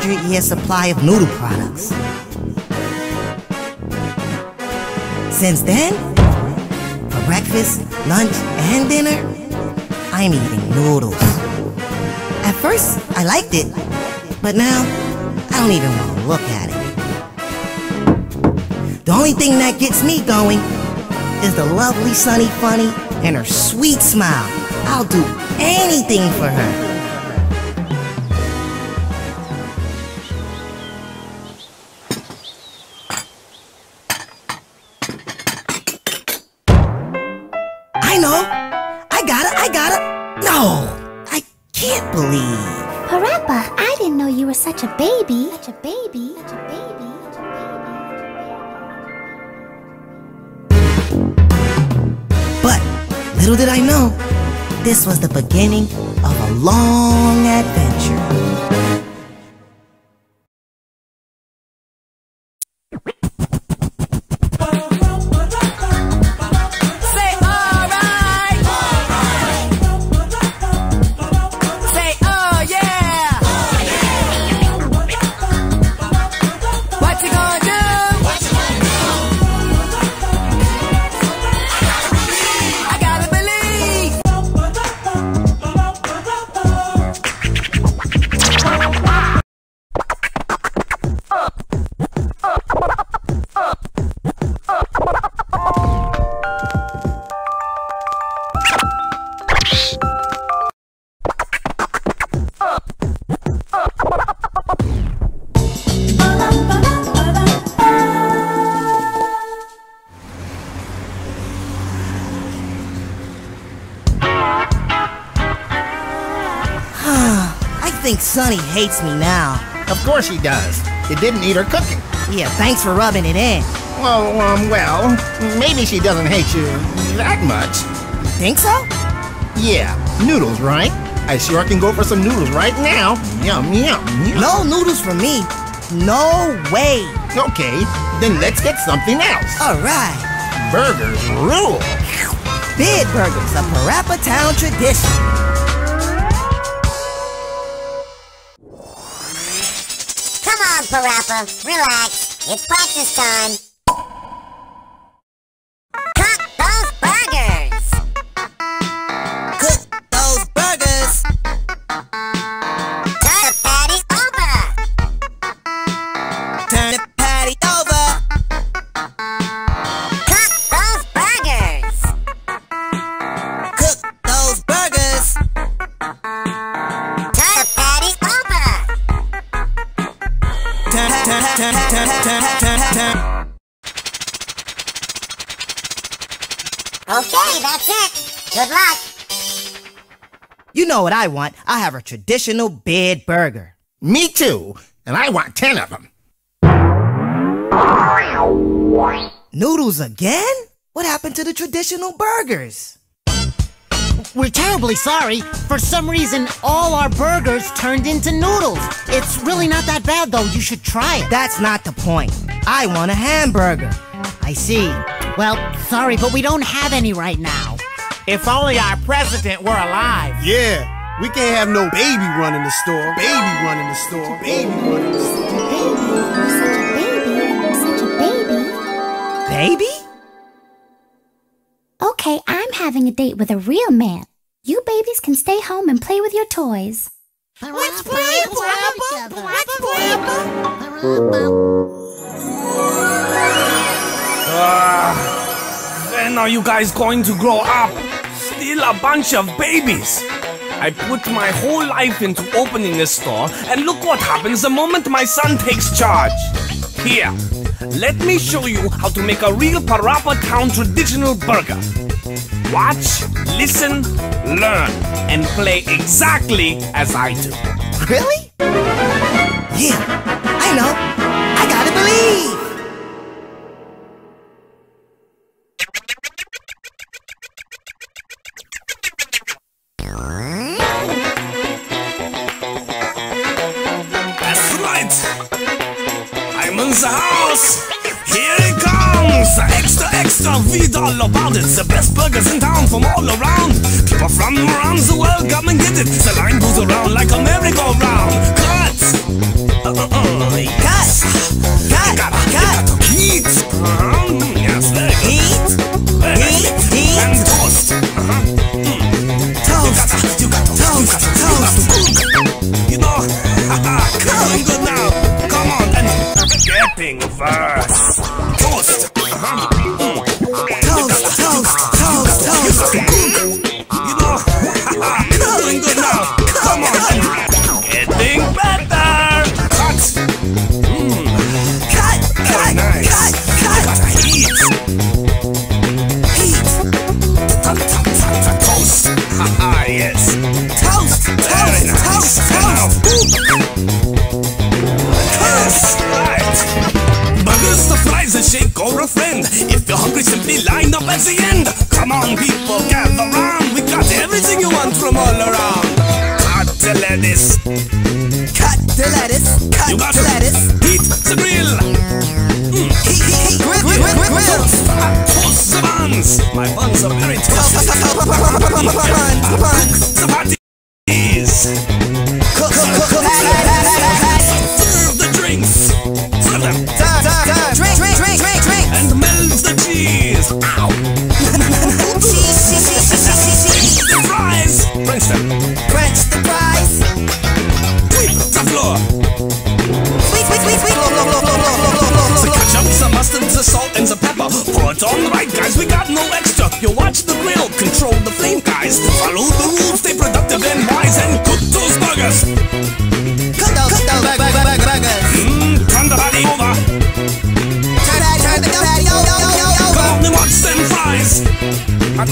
100-year supply of noodle products. Since then, for breakfast, lunch, and dinner, I'm eating noodles. At first, I liked it, but now, I don't even want to look at it. The only thing that gets me going is the lovely Sunny Funny and her sweet smile. I'll do anything for her. This was the beginning of a long adventure. Sunny hates me now. Of course he does. You didn't eat her cooking. Yeah, thanks for rubbing it in. Well, um, well, maybe she doesn't hate you that much. Think so? Yeah, noodles, right? I sure can go for some noodles right now. Yum, yum, yum. No noodles for me. No way. Okay, then let's get something else. All right. Burgers rule. Beard Burgers, a Parappa Town tradition. Parappa. Relax. It's practice time. I want. I have a traditional Beard burger. Me too. And I want ten of them. Noodles again? What happened to the traditional burgers? We're terribly sorry. For some reason, all our burgers turned into noodles. It's really not that bad, though. You should try it. That's not the point. I want a hamburger. I see. Well, sorry, but we don't have any right now. If only our president were alive. Yeah, we can't have no baby running the store. Baby running the store. Baby running the store. baby. Such a baby. Such a baby. Baby? Okay, I'm having a date with a real man. You babies can stay home and play with your toys. Let's play, Parappa. Let's ah, When are you guys going to grow up? Still a bunch of babies. I put my whole life into opening this store, and look what happens the moment my son takes charge. Here, let me show you how to make a real Parappa Town traditional burger. Watch, listen, learn, and play exactly as I do. Really? Yeah, I know. I gotta believe. Extra. Read all about it. The best burgers in town from all around. People from around the world come and get it. The line goes around like a merry-go-round. Cut! Uh, uh, uh. Cut! Cut! You gotta, you Cut! gotta heat. Uh-huh. Mm, Yes, very good. Heat! Very Heat! good. Heat! And toast. Uh-huh. You Toast! gotta, you gotta, you Toast, gotta, you gotta cook. You know, doing good now. Come on, and getting verse. The fries, a shake or a friend. If you're hungry, simply line up at the end. Come on, people, gather round. We got everything you want from all around. Cut the lettuce. Cut the lettuce! Cut You got the lettuce! heat the grill. Mm. Heat! Heat! Heat! Grill! Grill! Grill! Grill! Toast the buns. My buns are very toasted.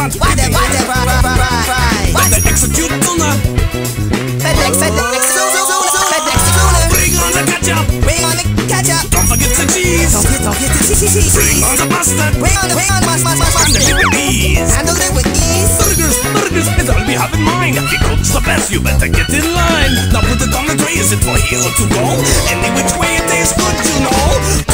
I'm not Watch that! Watch that! Fry! Fry! Fry! Fry! Fry! Let the execute tuna. FedEx! FedEx! FedEx! Tuna! Bring on the ketchup. Bring on the ketchup! Don't forget the cheese. Don't get, don't get the cheese, Bring on the mustard. Bring on the, bring on the Handle it with ease. Handle it with ease. Burgers, burgers, it's all we have in mind. He cooks the best, you better get in line. Now put it on the tray, is it for here to go? Any which way it tastes good, you know.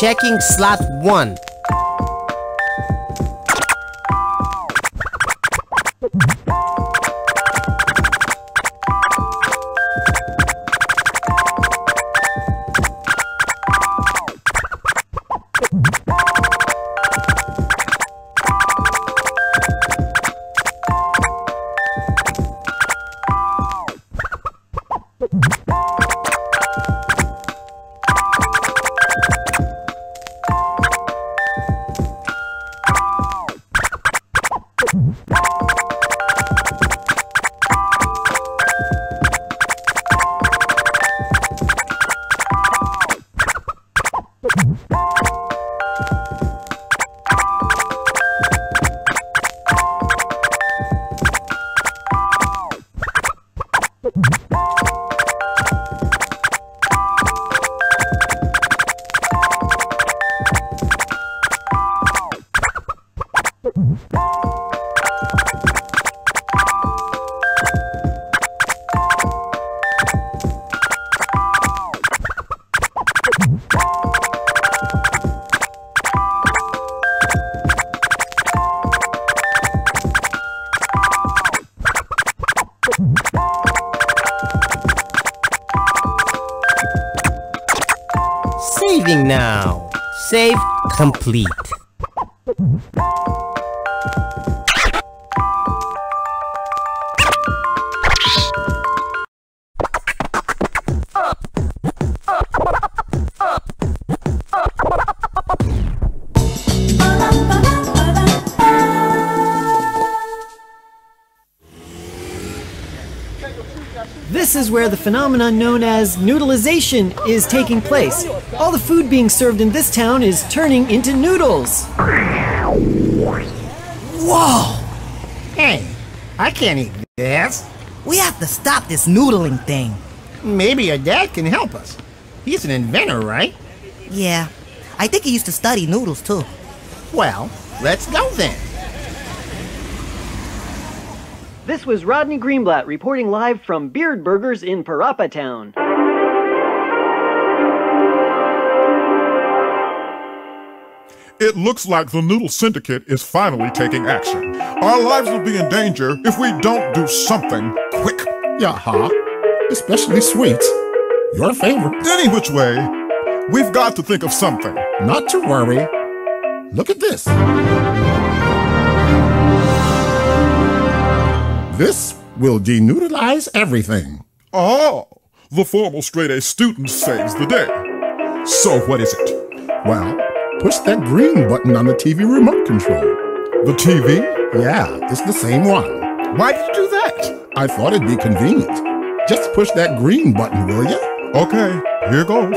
Checking slot 1. complete. This is where the phenomenon known as noodleization is taking place, all the food being served in this town is turning into noodles. Whoa! Hey, I can't eat this. We have to stop this noodling thing. Maybe your dad can help us. He's an inventor, right? Yeah, I think he used to study noodles too. Well, let's go then. This was Rodney Greenblatt reporting live from Beard Burgers in Parappa Town. It looks like the Noodle Syndicate is finally taking action. Our lives will be in danger if we don't do something quick. Yeah, huh? Especially sweets. Your favorite. Any which way, we've got to think of something. Not to worry. Look at this. This will denoodleize everything. Oh, the formal straight A student saves the day. So what is it? Well, push that green button on the TV remote control. The TV? Yeah, it's the same one. Why did you do that? I thought it'd be convenient. Just push that green button, will ya? Okay, here goes.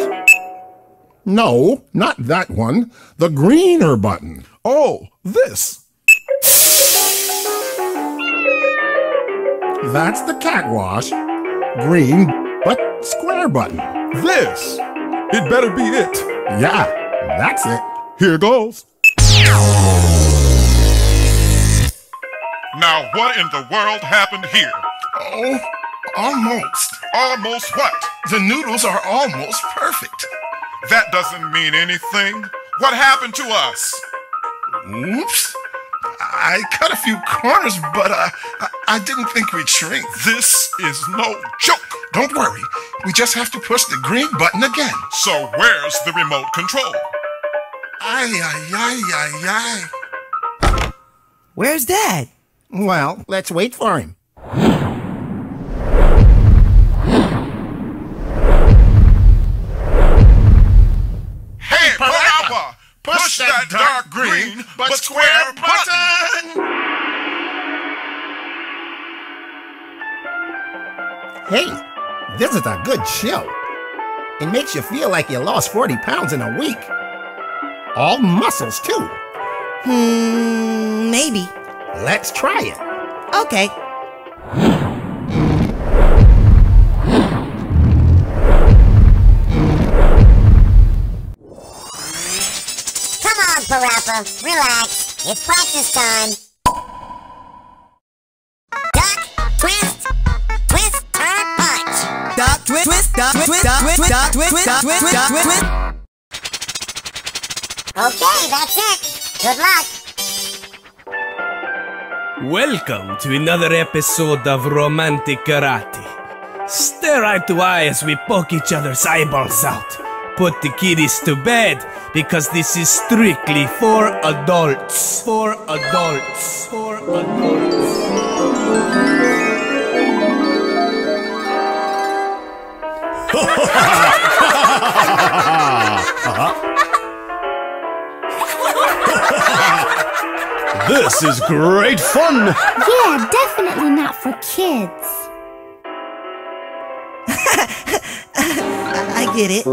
No, not that one. The greener button. Oh, this. That's the cat wash. Green, but square button. This. It better be it. Yeah, that's it. Here goes. Now, what in the world happened here? Oh, almost. Almost what? The noodles are almost perfect. That doesn't mean anything. What happened to us? Oops. I cut a few corners, but uh, I, I didn't think we'd shrink. This is no joke. Don't worry. We just have to push the green button again. So where's the remote control? Ay, ay, ay, ay, ay. Where's Dad? Well, let's wait for him. Hey, Parappa! Push, push that, that dark green, green but, but square button! Hey, this is a good show. It makes you feel like you lost 40 pounds in a week. All muscles, too. Hmm, maybe. Let's try it. Okay. Come on, Parappa. Relax. It's practice time. Duck, twist, twist, turn, punch. Duck, twist, twist, duck, twist, duck, twist, duck, twist, duck, twist, duck, twist. Okay, that's it. Good luck. Welcome to another episode of Romantic Karate. Stare eye to eye as we poke each other's eyeballs out. Put the kiddies to bed because this is strictly for adults. For adults. For adults. This is great fun! Yeah, definitely not for kids. I get it.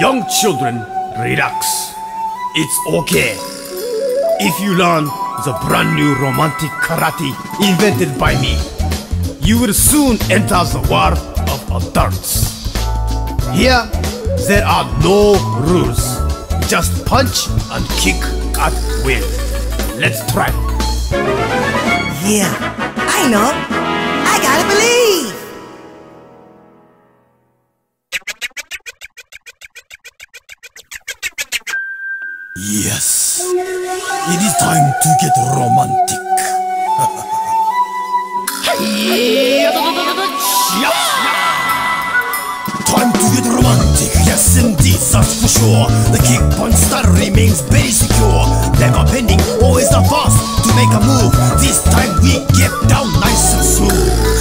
Young children, relax. It's okay. If you learn the brand new romantic karate invented by me, you will soon enter the world of adults. Here, there are no rules. Just punch and kick at will. Let's try. Yeah, I know. I gotta believe. Yes. It is time to get romantic. Time to get romantic, yes indeed, that's for sure. The kick punch style remains very secure. Never bending, always the first to make a move. This time we get down nice and smooth.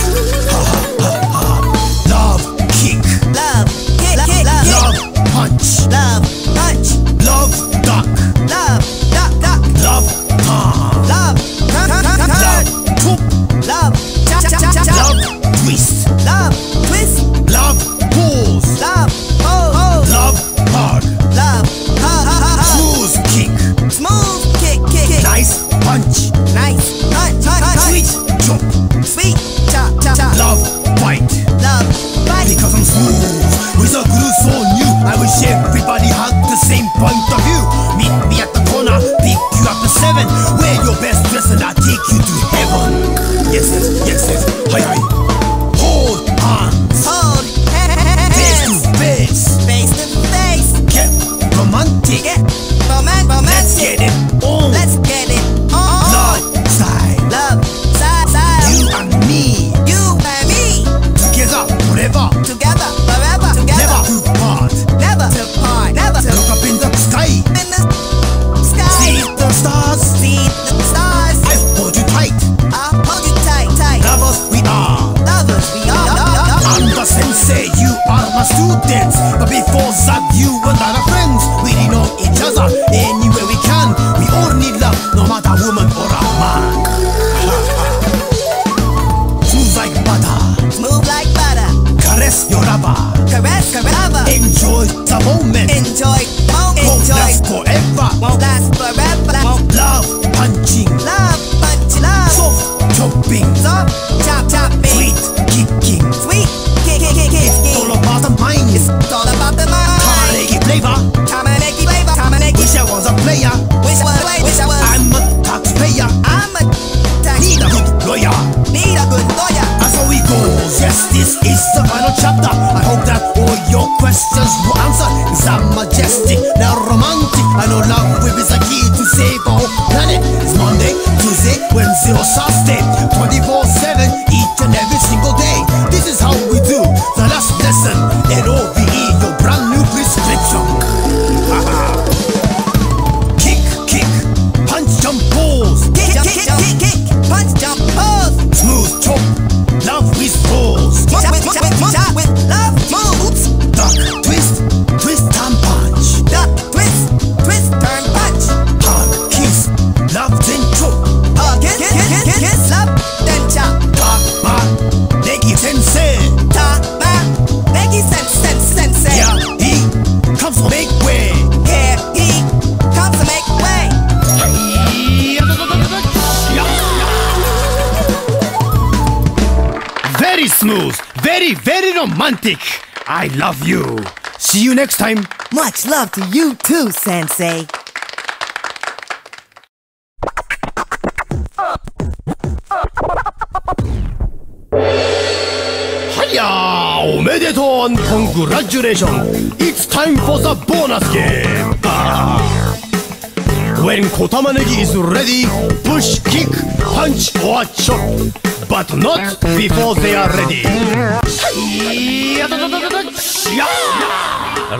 love you. See you next time. Much love to you too, Sensei. Hiya! おめでとう Congratulations! It's time for the bonus game! When Kotamanegi is ready, push, kick, punch or chop, but not before they are ready.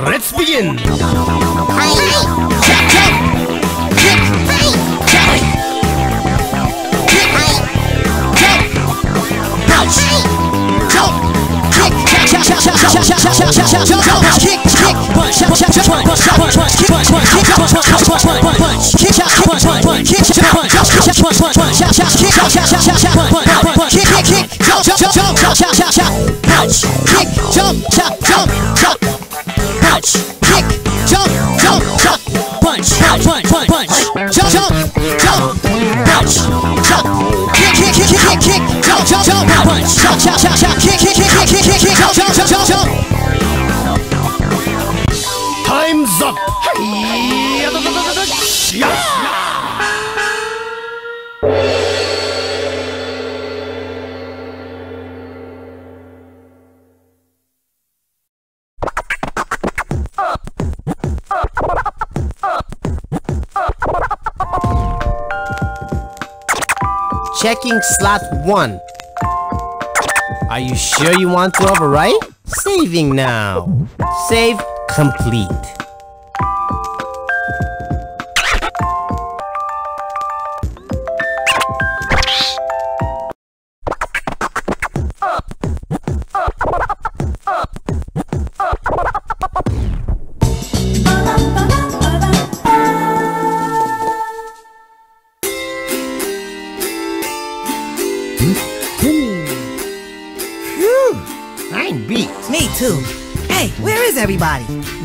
Let's begin! Punch, kick, jump, chop, jump, chop. Punch, kick, jump, jump, chop. Punch, punch, punch, punch, punch. Jump, jump, jump. Punch, chop. Kick, kick, kick, kick, kick, jump, jump, jump. Punch, chop, chop, chop, chop. Kick, kick, kick, kick, kick, kick, kick, jump, jump, jump, jump, jump. Time's up. Yeah. Checking slot 1. Are you sure you want to overwrite? Saving now. Save complete.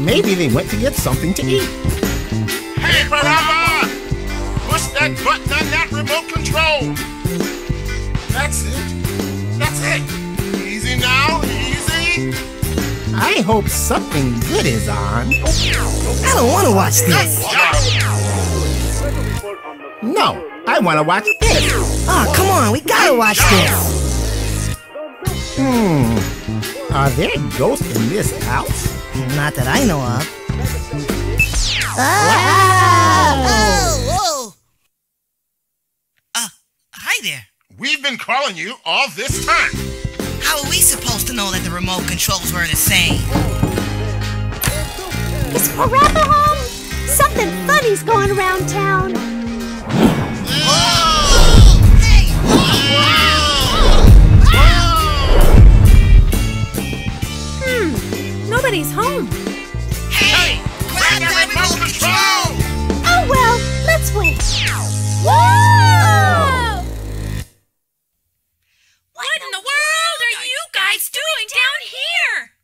Maybe they went to get something to eat. Hey, Parappa! Push that button on that remote control. That's it. That's it. Easy now, easy. I hope something good is on. I don't want to watch this. No, I want to watch this. Oh, come on, we gotta watch this. Hmm. Are there ghosts in this house? Not that I know of. Oh, whoa. Uh, hi there. We've been calling you all this time. How are we supposed to know that the remote controls were the same? Is Parappa home? Something funny's going around town. Nobody's home. Hey, grab that remote control! Oh well, let's wait. Whoa! What in the world are you guys doing down here?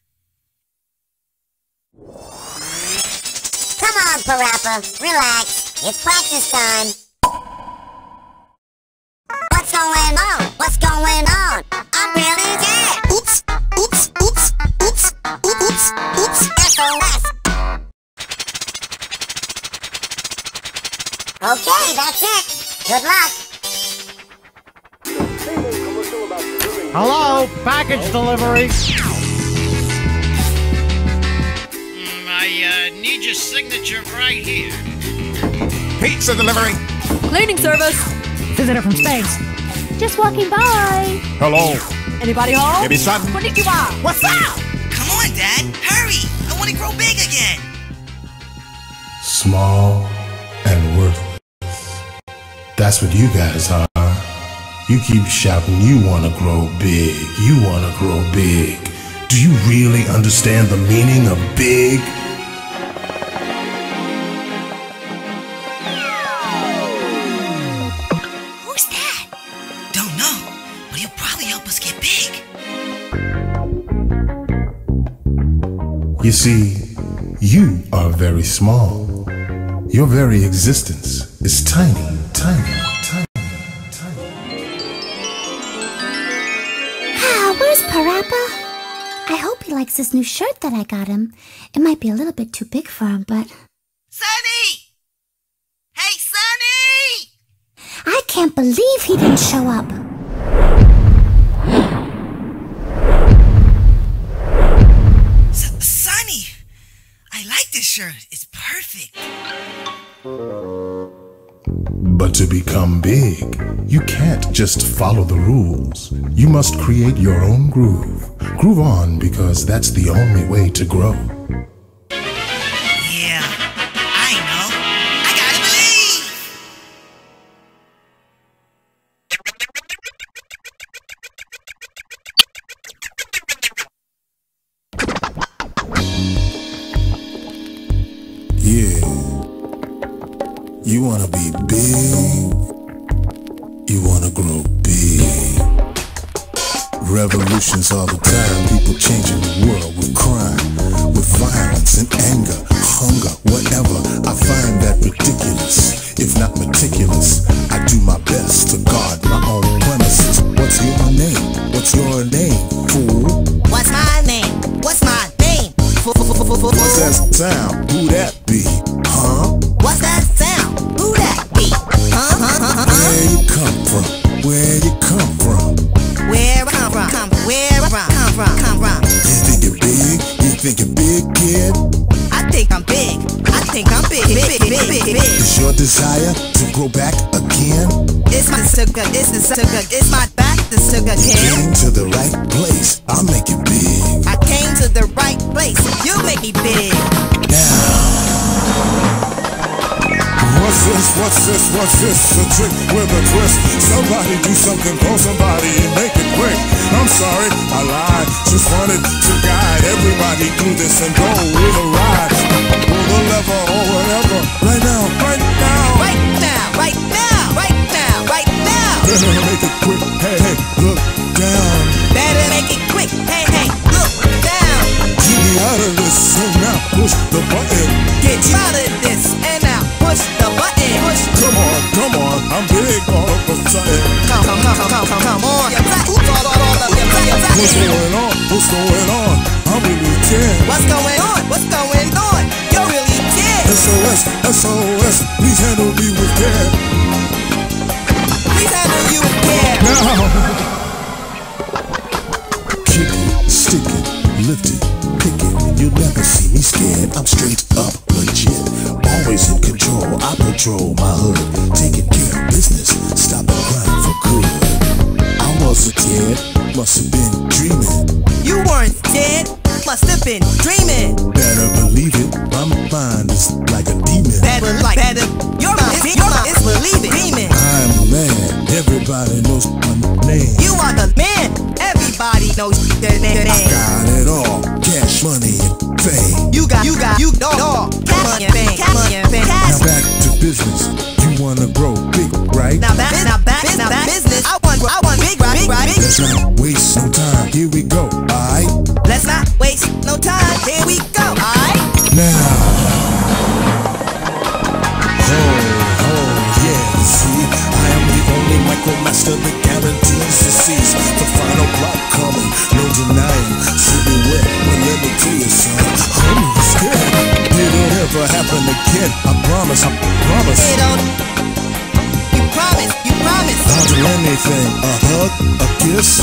Come on, Parappa. Relax. It's practice time. Good luck. Hello, package delivery. Mm, I uh, need your signature right here. Pizza delivery. Cleaning service. Visitor from space. Just walking by. Hello. Anybody home? Maybe son. Konnichiwa. What's up? Come on, Dad. Hurry. I want to grow big again. Small and worthless. That's what you guys are. You keep shouting you want to grow big. You want to grow big. Do you really understand the meaning of big? Who's that? Don't know, but he'll probably help us get big. You see, you are very small. Your very existence is tiny, tiny, he likes this new shirt that I got him. It might be a little bit too big for him, but Sunny! Hey, Sunny! I can't believe he didn't show up. S- Sunny! I like this shirt. It's perfect. But to become big, you can't just follow the rules. You must create your own groove. Groove on because that's the only way to grow. You wanna be big. You wanna grow big. Revolutions all the time. People changing the world with crime, with violence and anger, hunger, whatever. I find that ridiculous, if not meticulous. I do my best to guard my own premises. What's your name? What's your name, fool? What's my name? What's my name? What's that sound? This? A trick with a twist. Somebody do something, call somebody and make it quick. I'm sorry, I lied. Just wanted to guide everybody through this and go with a ride. Pull the lever or whatever. Right now, right now. Right now, right now, right now, right now. Better make it quick. Hey, hey, look down. Better make it quick. Hey, hey, look down. Get me out of this. So now push the button. Get you out of this Come on, I'm big all the time. Come, come, come, come, come, come on. What's going on? What's going on? I'm really dead. What's going on? What's going on? You really dead. SOS, SOS, please handle me with care. Please handle you with care. Now. Kick it, stick it, lift it, pick it. You'll never see me scared. I'm straight up legit. Always in control. I patrol my hood must have been dreaming. You weren't dead, must have been again. I promise, I promise. You promise, you promise. I'll do anything. A hug, a kiss.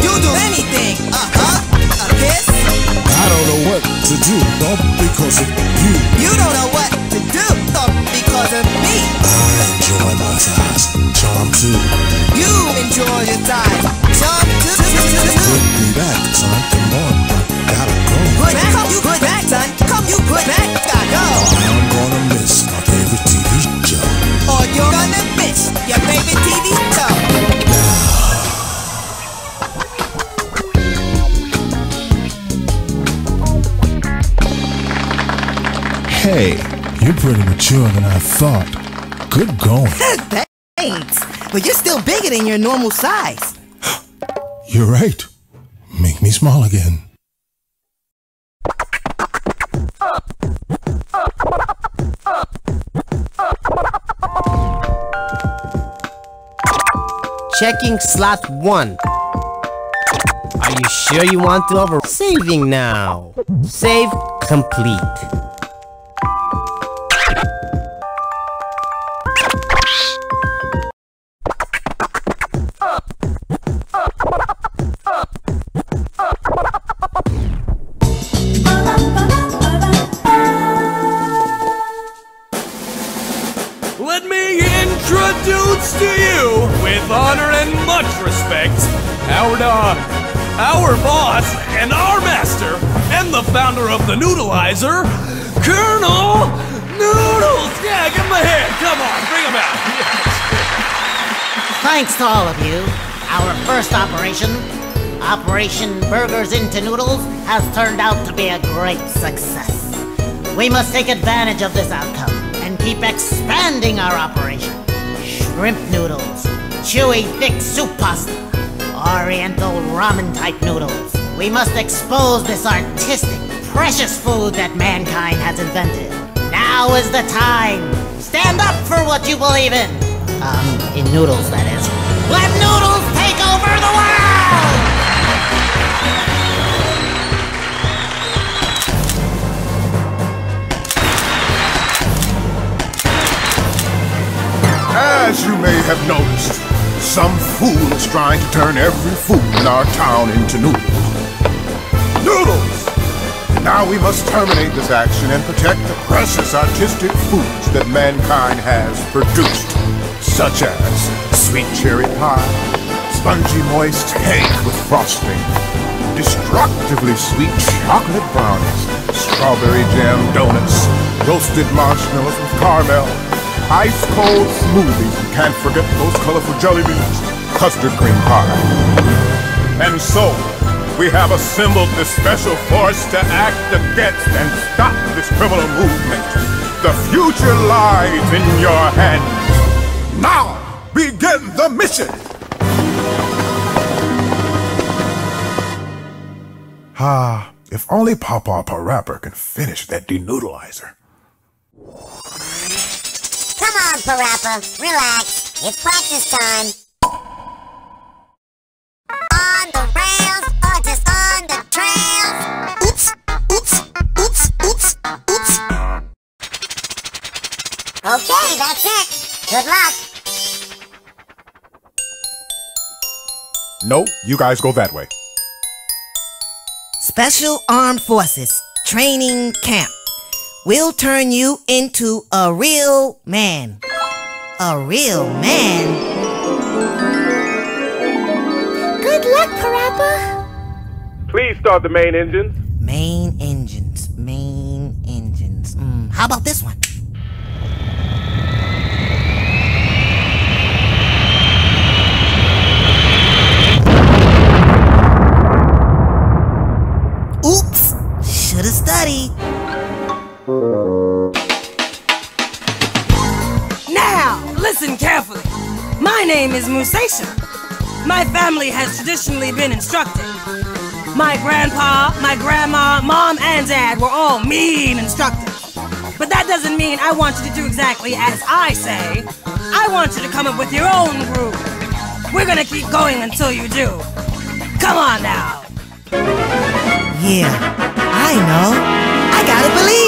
You do anything. A hug, a kiss. I don't know what to do, all because of you. You don't know what to do all because of me. I enjoy my thighs, charm too. You enjoy your time. Hey, you're pretty mature than I thought. Good going. Thanks, but you're still bigger than your normal size. You're right. Make me small again. Checking slot one. Are you sure you want to over saving now? Save complete. All of you. Our first operation, Operation Burgers into Noodles, has turned out to be a great success. We must take advantage of this outcome and keep expanding our operation. Shrimp noodles, chewy thick soup pasta, oriental ramen type noodles. We must expose this artistic, precious food that mankind has invented. Now is the time. Stand up for what you believe in. Um, in noodles, that is. Let noodles take over the world! As you may have noticed, some fool is trying to turn every food in our town into noodles. Noodles! Now we must terminate this action and protect the precious artistic foods that mankind has produced, such as sweet cherry pie, spongy moist cake with frosting, destructively sweet chocolate brownies, strawberry jam donuts, roasted marshmallows with caramel, ice cold smoothies, and can't forget those colorful jelly beans, custard cream pie. And so, we have assembled this special force to act against and stop this criminal movement. The future lies in your hands. Now, begin the mission! Ah, if only Papa Parappa can finish that denoodleizer. Come on, Parappa, relax. It's practice time. On the rails or just on the trails? Oops, oops, oops, oops, oops. Okay, that's it. Good luck. No, you guys go that way. Special Armed Forces Training Camp. We'll turn you into a real man. A real man? Good luck, Parappa. Please start the main engines. Main engines, main engines. Mm, how about this one? conversation. My family has traditionally been instructed. My grandpa, my grandma, mom, and dad were all mean instructors. But that doesn't mean I want you to do exactly as I say. I want you to come up with your own groove. We're gonna keep going until you do. Come on now. Yeah, I know. I gotta believe.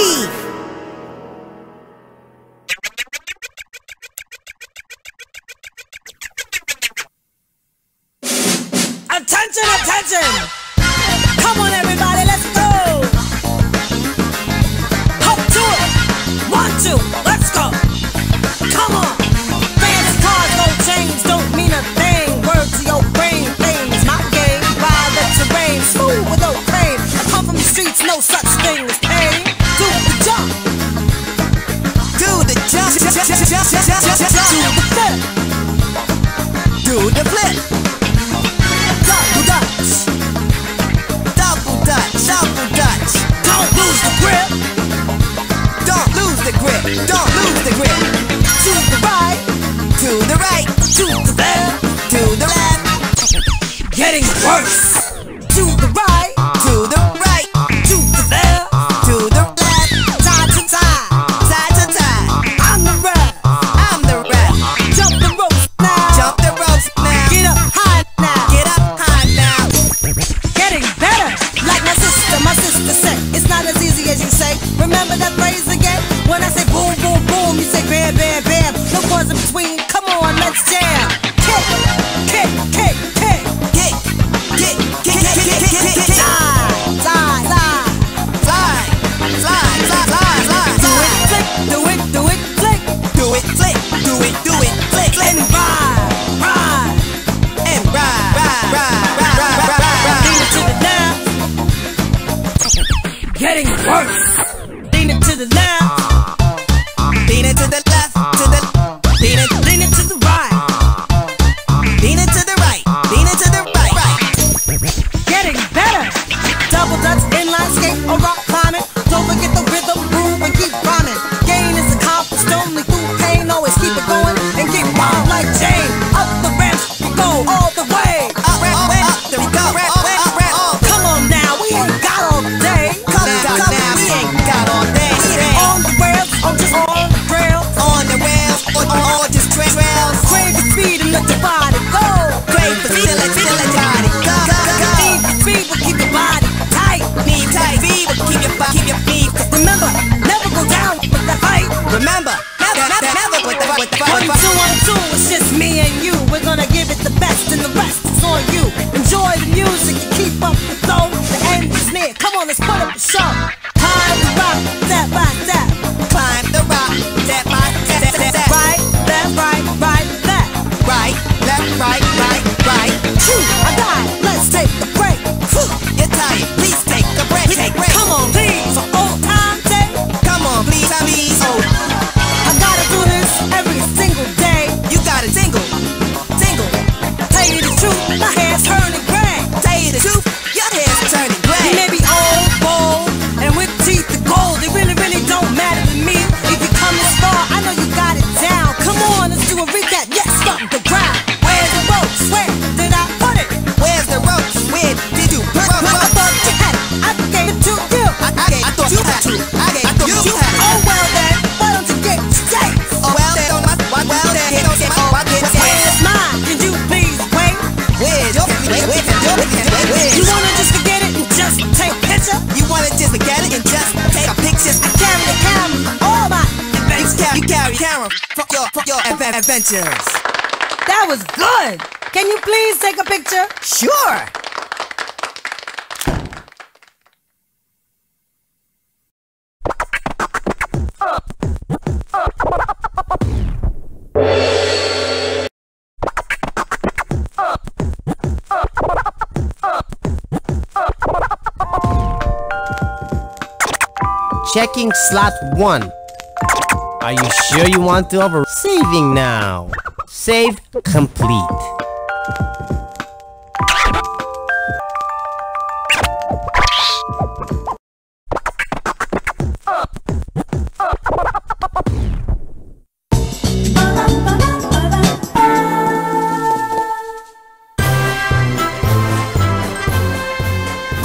carry camera for your, for your adventures. That was good. Can you please take a picture? Sure. Checking slot 1. Are you sure you want to over saving now? Save complete.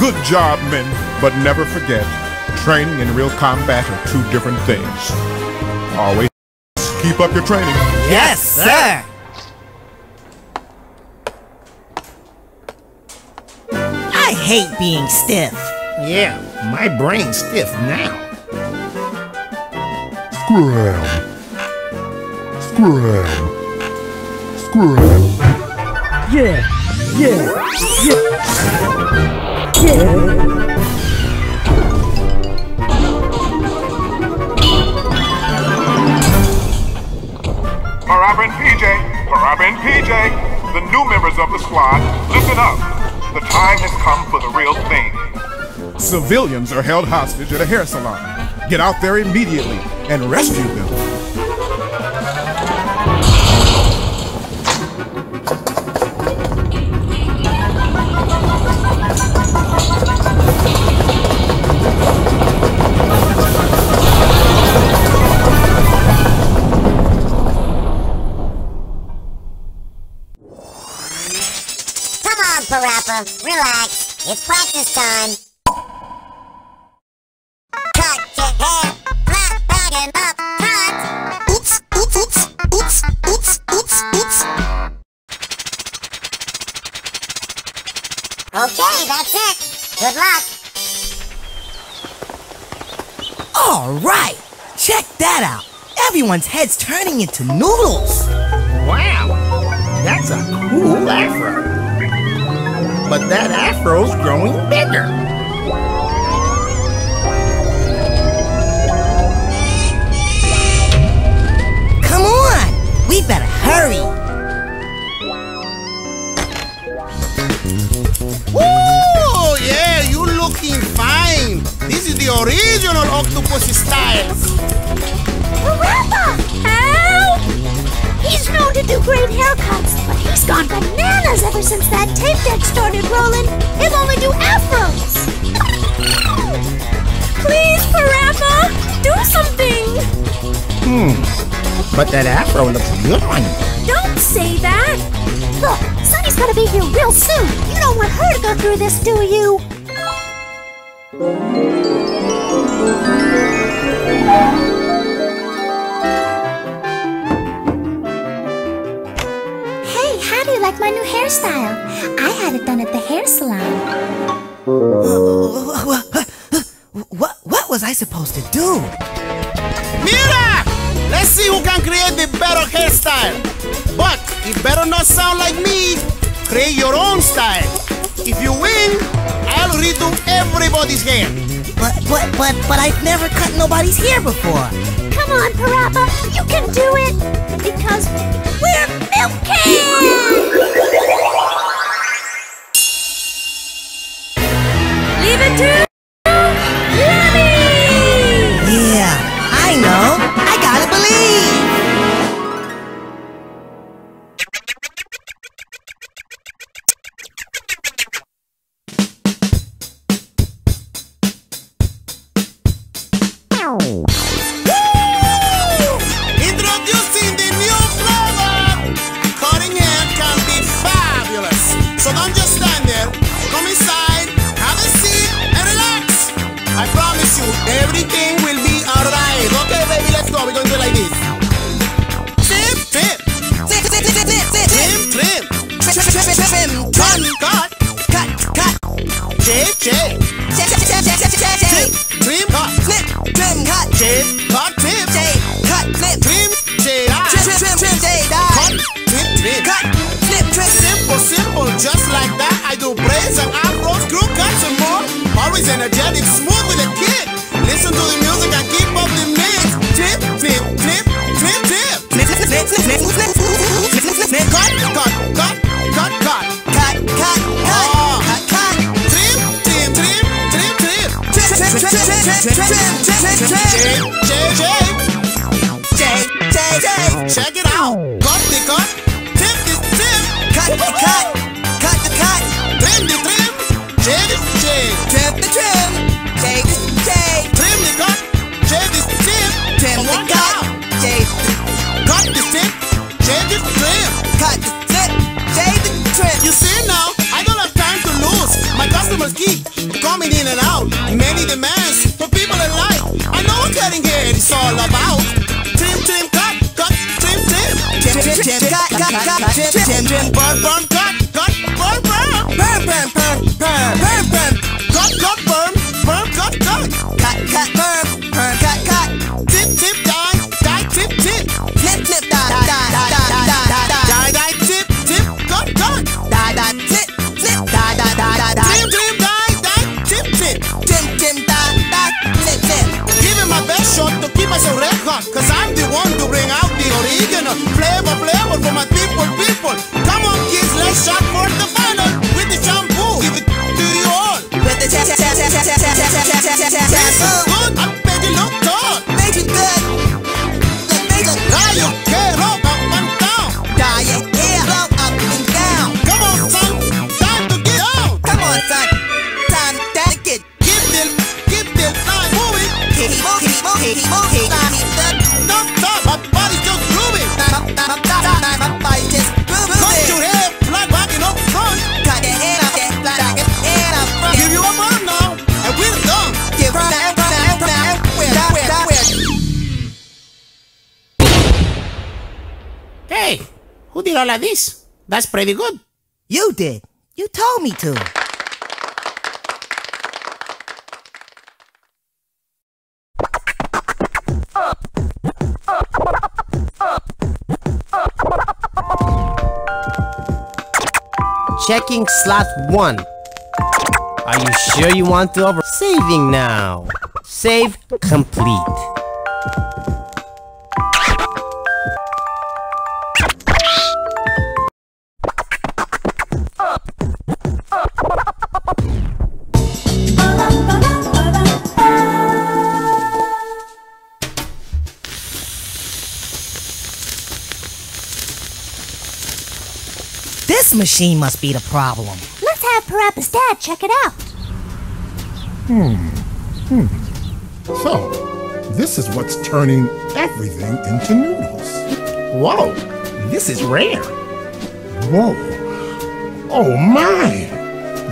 Good job, men, but never forget, training and real combat are two different things. Always keep up your training. Yes, sir. I hate being stiff. Yeah, my brain's stiff now. Scram. Scram. Scram. Yeah, yeah, yeah. Yeah. And PJ, and PJ, the new members of the squad, listen up. The time has come for the real thing. Civilians are held hostage at a hair salon. Get out there immediately and rescue them. Relax. It's practice time. Cut your hair, flat back and up, cut. Oops, oops, oops, oops, oops, oops, oops. Okay, that's it. Good luck. All right, check that out. Everyone's head's turning into noodles. Wow, that's a cool afro. But that afro's growing bigger. Come on, we better hurry. Oh, yeah, you looking fine. This is the original octopus styles. Parappa! He's known to do great haircuts, but he's gone bananas ever since that tape deck started rolling. He'll only do afros. Please, Parappa, do something. Hmm, but that afro looks good on you. Don't say that. Look, Sunny's gonna be here real soon. You don't want her to go through this, do you? Hairstyle? I had it done at the hair salon. What, what was I supposed to do? Mira! Let's see who can create the better hairstyle. But it better not sound like me. Create your own style. If you win, I'll redo everybody's hair. But, but, but, but I've never cut nobody's hair before. Come on, Parappa, you can do it! Because we're Milk Leave it to Shave, shave. Trim, cut. Flip, trim, cut. Shave, cut, trim. Shave, cut, flip. Trim, ah. Trim, trim, trim, ah. Cut, trim, trim. Cut, flip, trim. Simple, simple, just like that. I do braids and afros, crew cuts and more. Always energetic, gbọ́n all of this? That's pretty good. You did. You told me to. Checking slot 1. Are you sure you want to over... Saving now. Save complete. This machine must be the problem. Let's have Parappa's dad check it out. Hmm. Hmm. So, this is what's turning everything into noodles. Whoa, this is rare. Whoa. Oh my!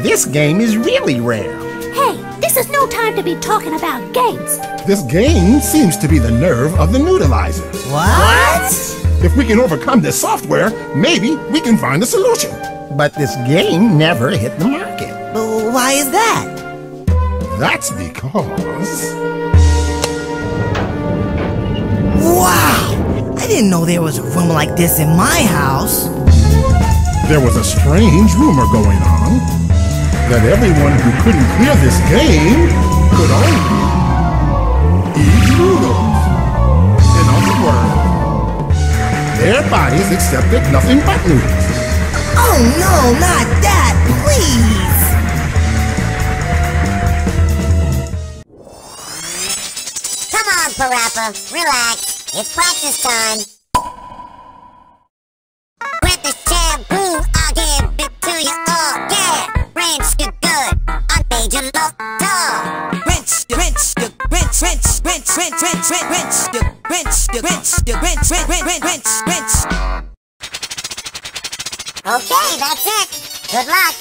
This game is really rare. Hey, this is no time to be talking about games. This game seems to be the nerve of the noodleizer. What? If we can overcome this software, maybe we can find a solution. But this game never hit the market. But why is that? That's because. Wow! I didn't know there was a room like this in my house. There was a strange rumor going on that everyone who couldn't clear this game could only their bodies accepted nothing but noodles. Oh no, not that, please! Come on, Parappa, relax. It's practice time. With the shampoo, I'll give it to you all. Yeah, rinse you good. I made you look tall. Rinse, you rinse, you rinse, rinse, rinse, rinse, rinse, rinse, rinse, you rinse, you rinse, you rinse, rinse, rinse, rinse, rinse. Okay, that's it. Good luck.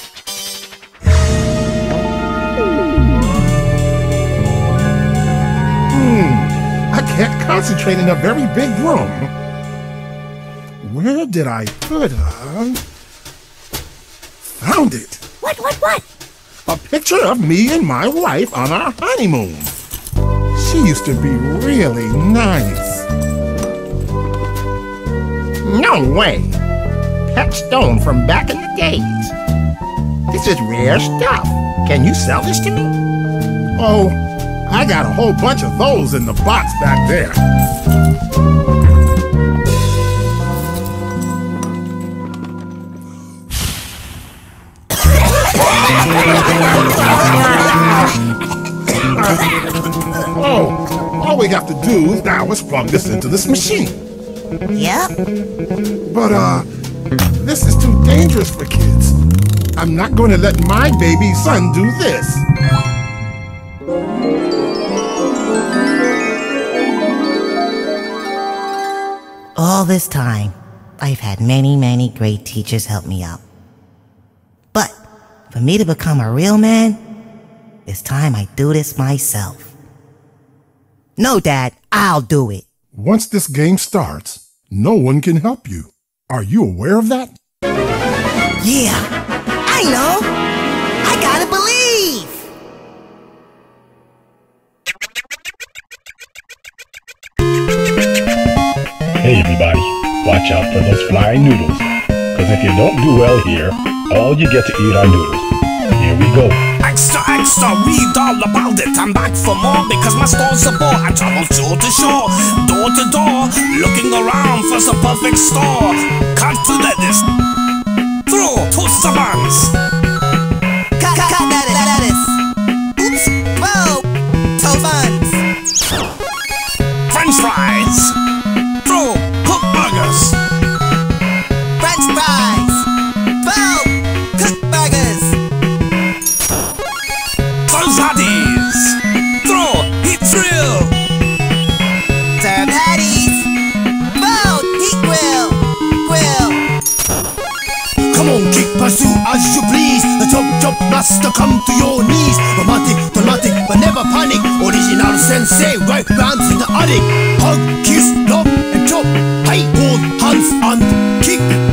Hmm, I can't concentrate in a very big room. Where did I put her? Found it. What, what, what? A picture of me and my wife on our honeymoon. She used to be really nice. No way. Pet stone from back in the days. This is rare stuff. Can you sell this to me? Oh, I got a whole bunch of those in the box back there. we have to do now is plug this into this machine. Yep. But, uh, this is too dangerous for kids. I'm not going to let my baby son do this. All this time, I've had many, many great teachers help me out. But for me to become a real man, it's time I do this myself. No, Dad, I'll do it. Once this game starts, no one can help you. Are you aware of that? Yeah, I know. I gotta believe. Hey, everybody. Watch out for those flying noodles. Because if you don't do well here, all you get to eat are noodles. Here we go. Extra, extra, read all about I'm back for more because my store's a bore. I travel shore to shore, door to door Looking around for some perfect store. Can't let this Through to the bands. help us come to your knees. Romantic, dramatic, but never panic. Original sensei, right rhymes in the attic. Hug, kiss, love, and chop. Hey, hold hands and kick.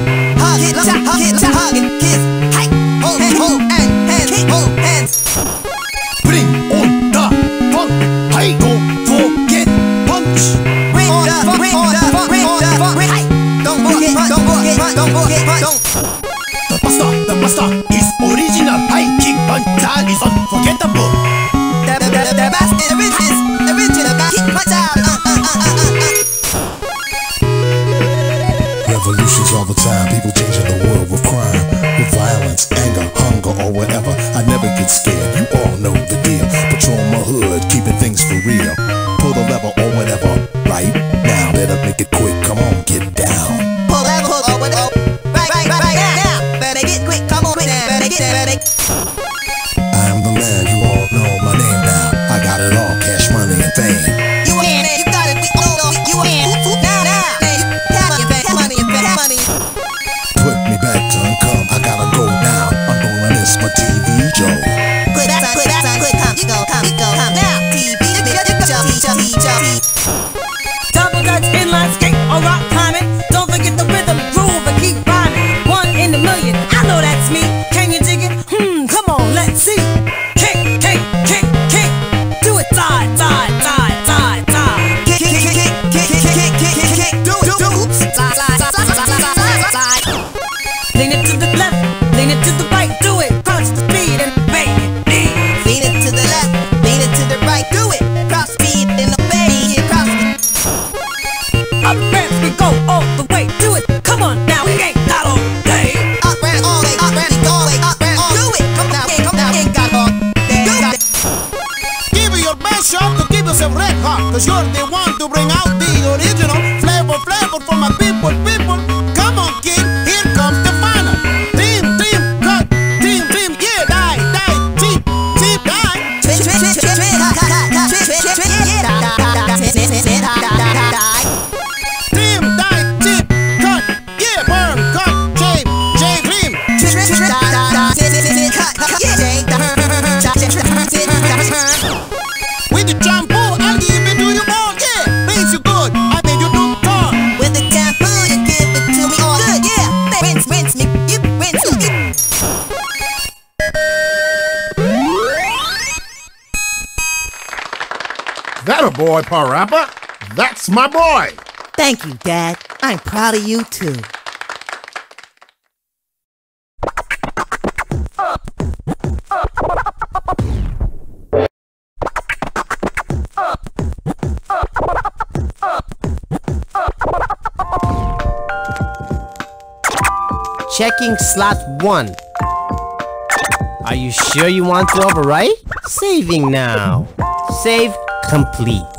my boy. Thank you, Dad. I'm proud of you, too. Checking slot 1. Are you sure you want to overwrite? Saving now. Save complete.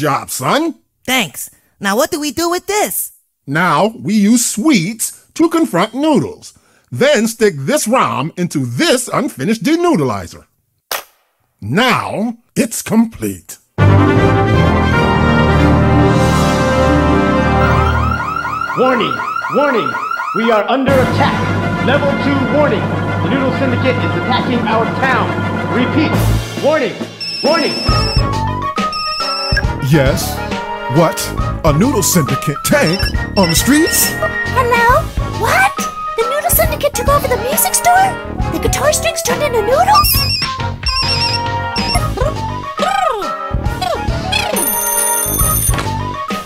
Job, son. Thanks. Now what do we do with this? Now we use sweets to confront noodles. Then stick this ROM into this unfinished denoodleizer. Now it's complete. Warning! Warning! We are under attack! Level 2 warning! The Noodle Syndicate is attacking our town! Repeat! Warning! Warning! Yes? What? A noodle syndicate tank on the streets? Hello? What? The Noodle Syndicate took over the music store? The guitar strings turned into noodles?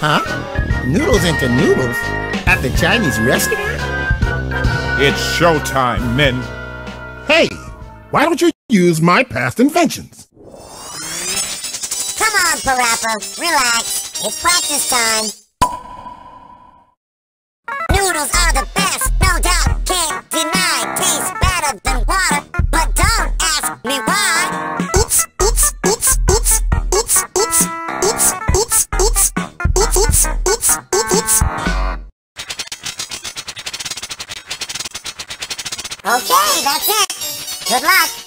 Huh? Noodles into noodles? At the Chinese restaurant? It's showtime, men. Hey, why don't you use my past inventions? Parappa, relax. It's practice time. Noodles are the best, no doubt, can't deny. Taste better than water, but don't ask me why. Oops, oops, oops, oops, oops, oops, oops, oops, oops, oops, oops, oops, oops, oops. Okay, that's it. Good luck.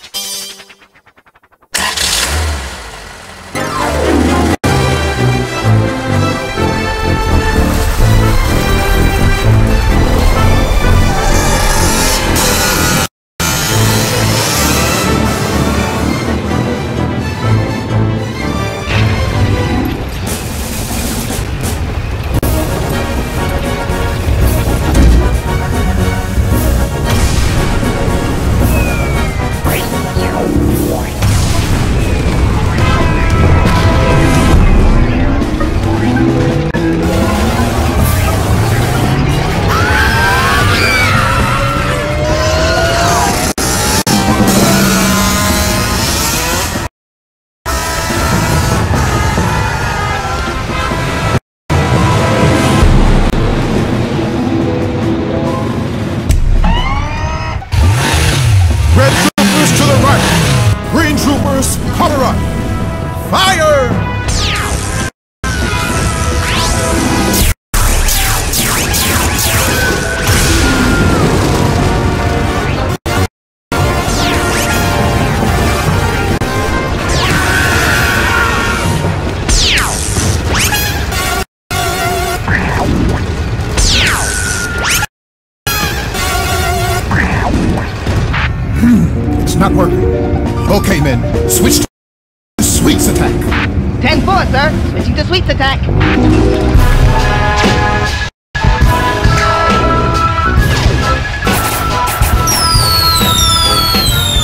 10-4, sir. Switching to sweets attack.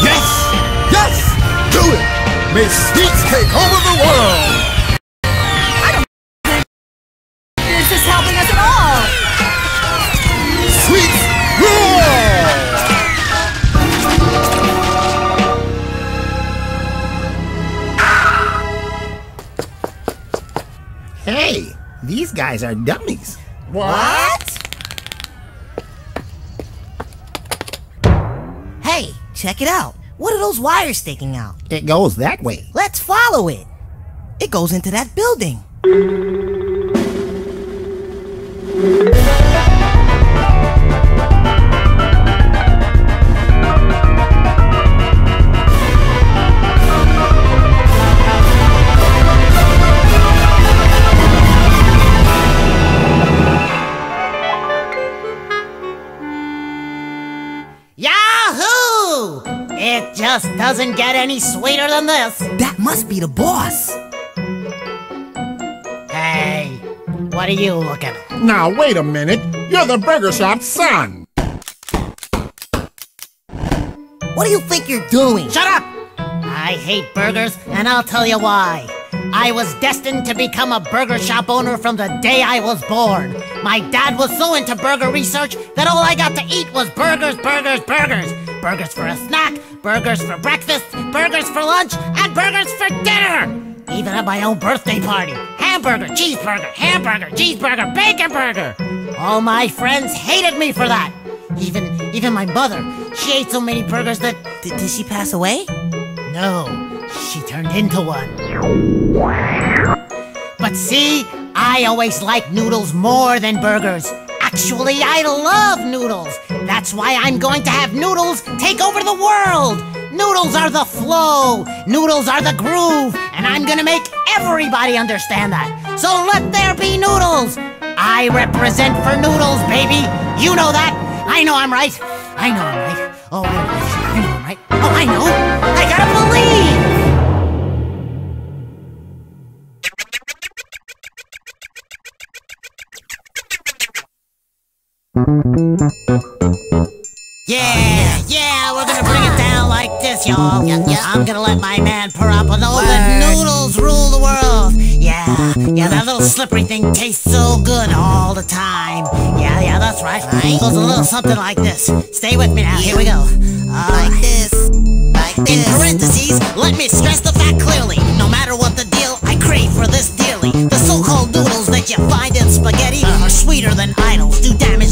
Yes! Yes! Do it! May sweets take over the world! I think This is helping us at all! Hey, these guys are dummies. What? Hey, check it out. What are those wires sticking out? It goes that way. Let's follow it. It goes into that building. Just doesn't get any sweeter than this. That must be the boss. Hey, what are you looking at? Now, wait a minute. You're the burger shop's son. What do you think you're doing? Shut up! I hate burgers, and I'll tell you why. I was destined to become a burger shop owner from the day I was born. My dad was so into burger research that all I got to eat was burgers, burgers, burgers. Burgers for a snack, burgers for breakfast, burgers for lunch, and burgers for dinner! Even at my own birthday party. Hamburger, cheeseburger, hamburger, cheeseburger, bacon burger! All my friends hated me for that. Even even my mother. She ate so many burgers that Did, did she pass away? no, she turned into one. But see, I always like noodles more than burgers. Actually, I love noodles. That's why I'm going to have noodles take over the world. Noodles are the flow, noodles are the groove, and I'm gonna make everybody understand that. So let there be noodles. I represent for noodles, baby. You know that. I know I'm right. I know I'm right. Oh. I know I'm right. Oh, I know. I gotta believe. Yeah, yeah, we're gonna bring it down like this, y'all. Yeah, yeah. I'm gonna let my man that noodles rule the world. Yeah, yeah, that little slippery thing tastes so good all the time. Yeah, yeah, that's right. It goes a little something like this. Stay with me now. Here we go. Uh, like this. Like this. In parentheses, let me stress the fact clearly. No matter what the deal, I crave for this dearly. The so-called noodles that you find in spaghetti are sweeter than idols, do damage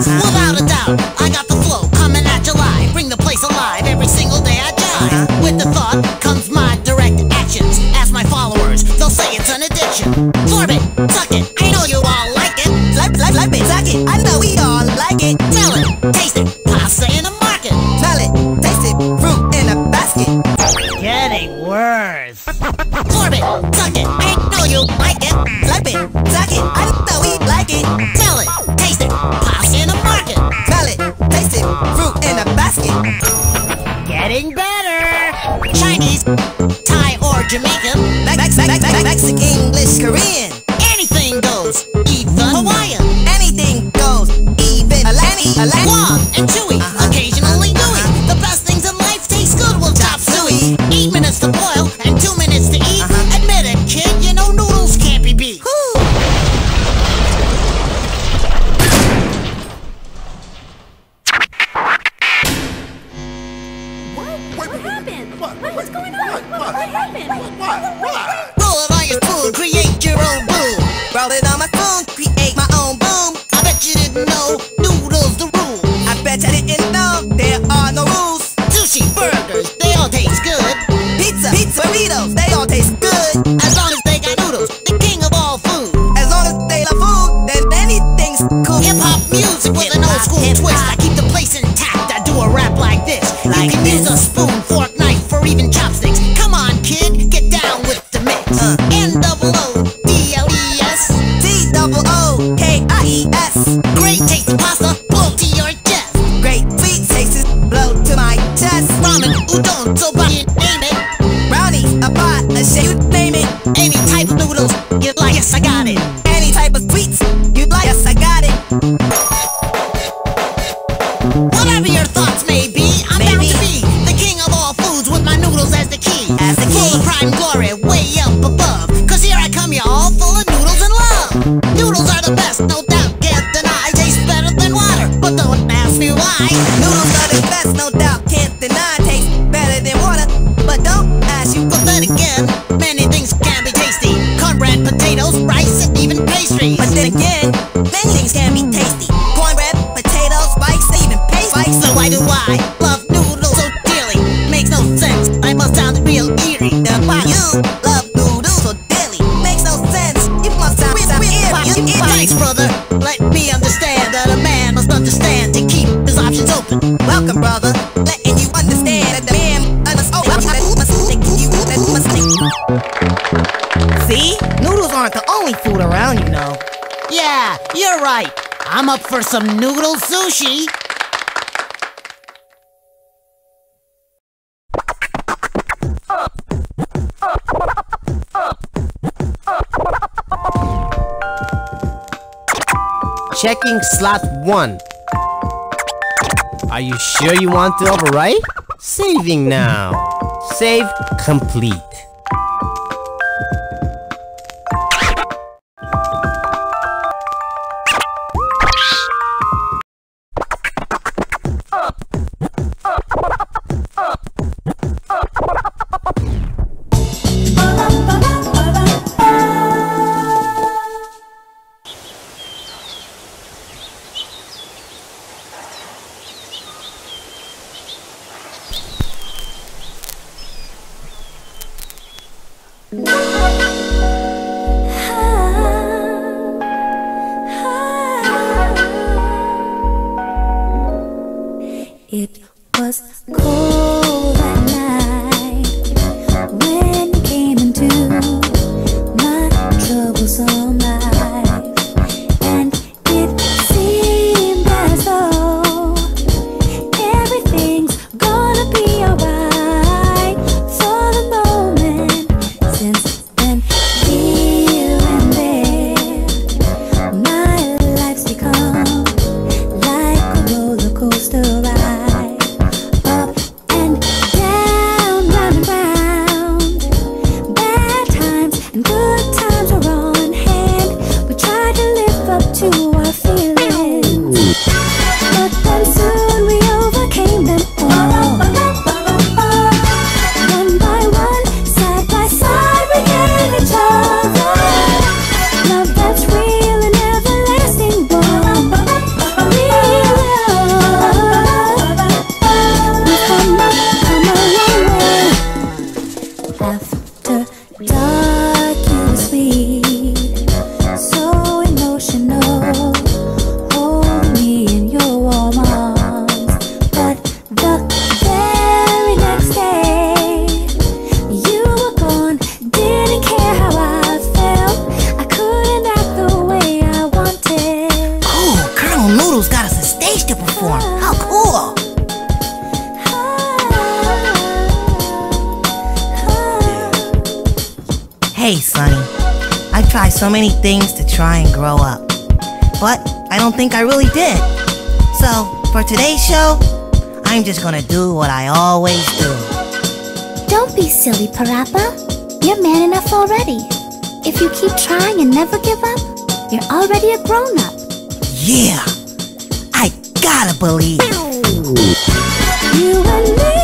Without a doubt, I got the flow coming at you live. Bring the place alive every single day I jive. With the thought comes my direct actions. Ask my followers, they'll say it's an addiction. Florb it, suck it, I know you all like it. Slurp it, suck it, I know we all like it. Smell it, taste it, pasta in the market. Smell it, taste it, fruit in a basket. Getting worse. Florb it, suck it, I know you like it. Slurp it, suck it, I know we like it. Smell it, Jamaican. Mex- Mex- Mex- Mex- Mexican, English, Korean. Anything goes. Even Hawaiian. Anything goes. Even Alani, Alani. Guam and chewy. Occasionally Checking slot 1. Are you sure you want to overwrite? Saving now. Save complete. Hey, Sunny. I've tried so many things to try and grow up, but I don't think I really did. So, for today's show, I'm just gonna do what I always do. Don't be silly, Parappa. You're man enough already. If you keep trying and never give up, you're already a grown up. Yeah, I gotta believe. You and me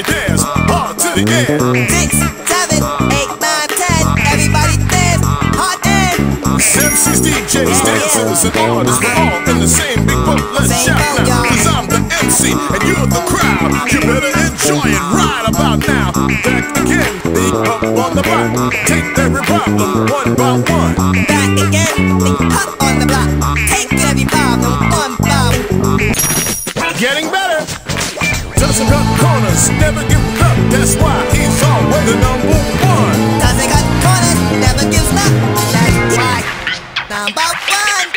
Everybody dance hard to the end. Six, seven, eight, nine, ten. Everybody dance hard and MCs, DJs, dancers, and artists, we're all in the same big boat. Let's shout now, cause I'm the MC and you're the crowd. You better enjoy it right about now. Back again, the up on the block. Take every problem one by one. back again. We hop on the block. Take every problem one by one. Getting better. Doesn't cut corners, never give up. That's why he's always the number one. Doesn't cut corners, never gives up. That's why number one.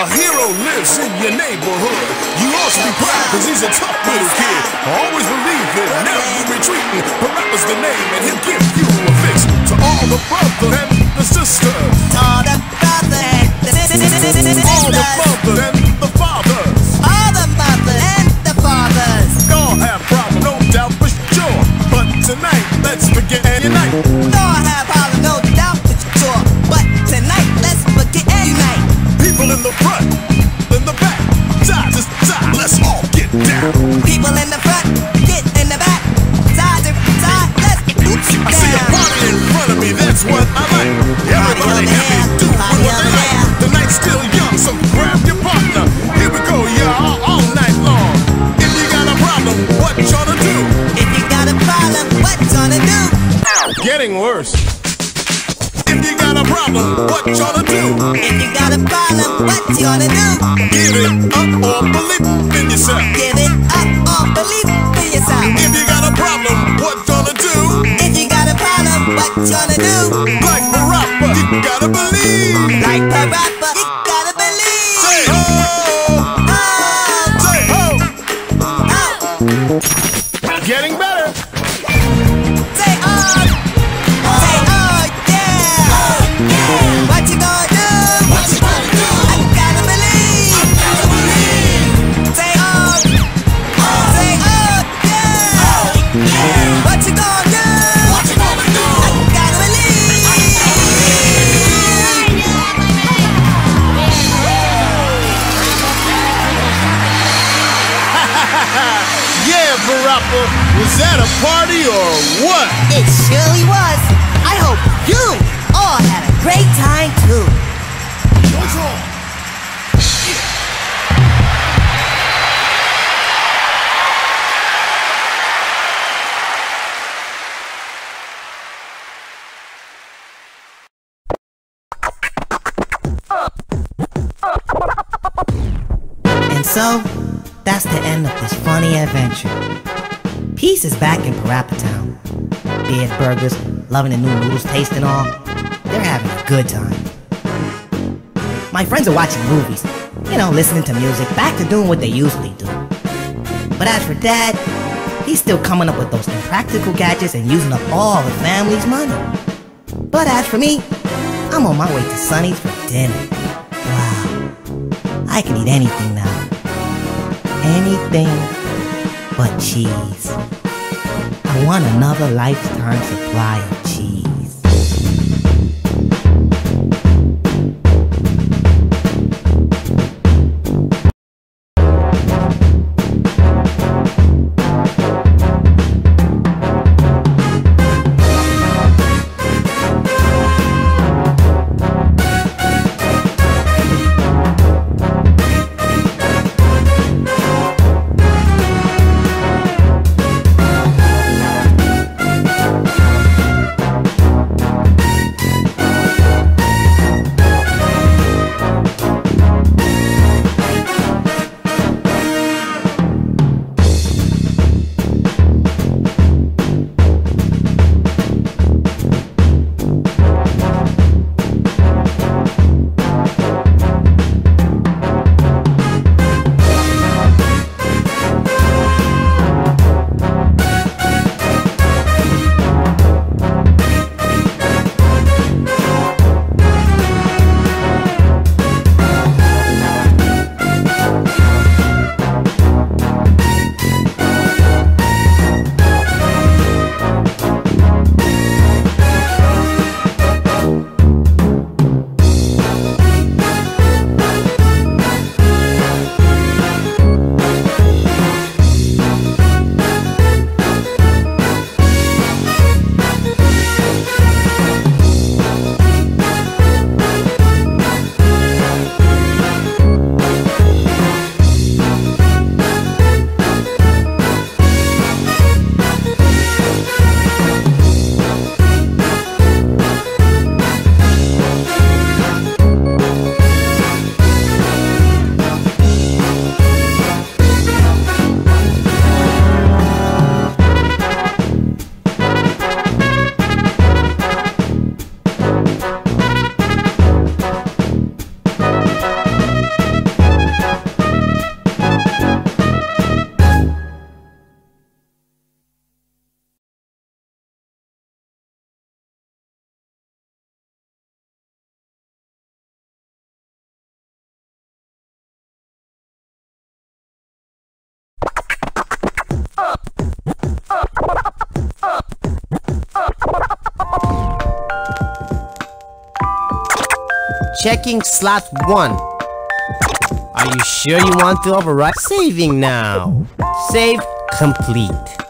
A hero lives in your neighborhood. You ought to be proud, cause he's a tough little kid. Always believe it, never retreating. Parappa's the name, and he'll give you a fix. To all the brothers and the sisters. All the brothers and the sisters. All the mothers and the fathers. Tonight, let's forget and unite. No, I have hollow, no doubt that you're sure. But tonight, let's forget and unite. People in the front, in the back, side to side, let's all get down. People in the front, get in the back. Side to side, let's oops I see a party in front of me, that's what I like. Everybody happy, do what they like. The night's still young, Getting worse. If you got a problem, what you gonna do? If you got a problem, what you gonna do? Give it up or believe in yourself. Give it up or believe in yourself. If you got a problem, what you gonna do? If you got a problem, what you gonna do? Like party or what? It surely was. Is back in Parappa Town. Beard burgers, loving the new noodles taste and all. They're having a good time. My friends are watching movies, you know, listening to music, back to doing what they usually do. But as for Dad, he's still coming up with those impractical gadgets and using up all the family's money. But as for me, I'm on my way to Sunny's for dinner. Wow. I can eat anything now. Anything but cheese. Want another lifetime supply Checking slot 1. Are you sure you want to override? Saving now. Save complete.